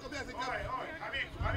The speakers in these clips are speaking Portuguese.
Oye, oye, amigo, amigo.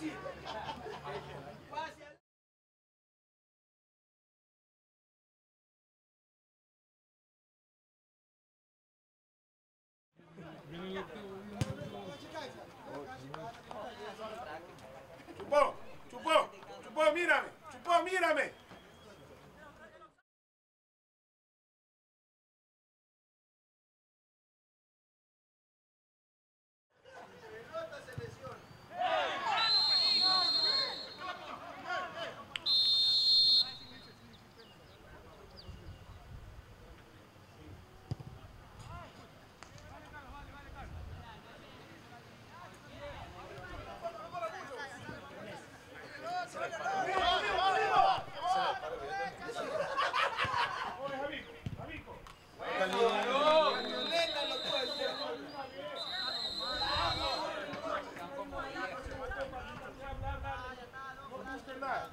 ¡Tuco! Fácil. Chupó, chupó, chupó, mírame, chupó, mírame. that?